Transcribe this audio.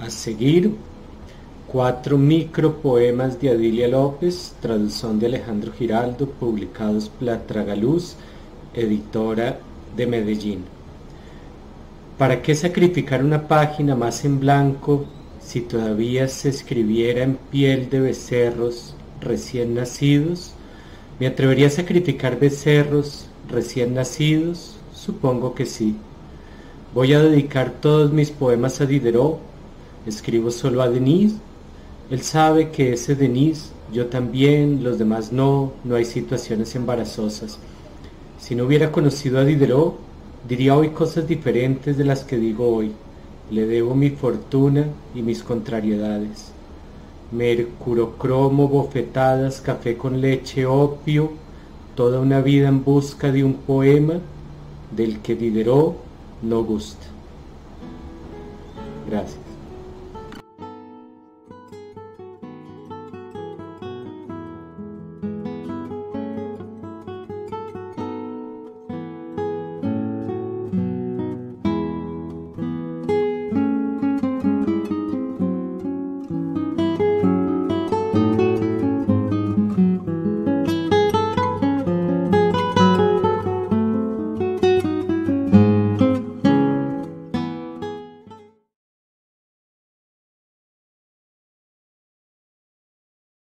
A seguir, cuatro micropoemas de Adilia López, traducción de Alejandro Giraldo, publicados por Tragaluz, editora de Medellín. ¿Para qué sacrificar una página más en blanco si todavía se escribiera en piel de becerros recién nacidos? ¿Me atrevería a sacrificar becerros recién nacidos? Supongo que sí. Voy a dedicar todos mis poemas a Diderot. Escribo solo a Denise. Él sabe que ese Denise, yo también, los demás no, no hay situaciones embarazosas. Si no hubiera conocido a Diderot, diría hoy cosas diferentes de las que digo hoy. Le debo mi fortuna y mis contrariedades. Mercurocromo, bofetadas, café con leche, opio, toda una vida en busca de un poema del que Diderot no gusta. Gracias.